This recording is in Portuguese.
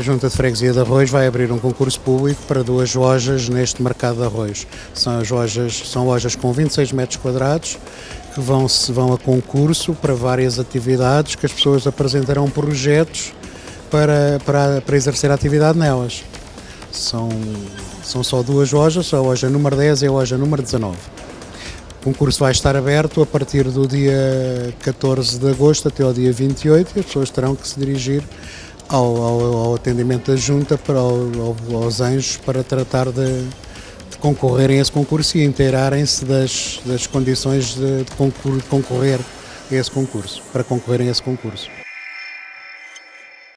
Junta de Freguesia de Arroz vai abrir um concurso público para duas lojas neste mercado de arroz. São as lojas, são lojas com 26 metros quadrados que vão, vão a concurso para várias atividades que as pessoas apresentarão projetos para, para, para exercer a atividade nelas. São, são só duas lojas, a loja número 10 e a loja número 19. O concurso vai estar aberto a partir do dia 14 de agosto até ao dia 28 e as pessoas terão que se dirigir ao, ao, ao atendimento da junta para ao, aos anjos para tratar de, de, concorrerem a esse concurso e inteirarem-se das, das condições de, de, concor, de concorrer a esse concurso, para concorrerem a esse concurso.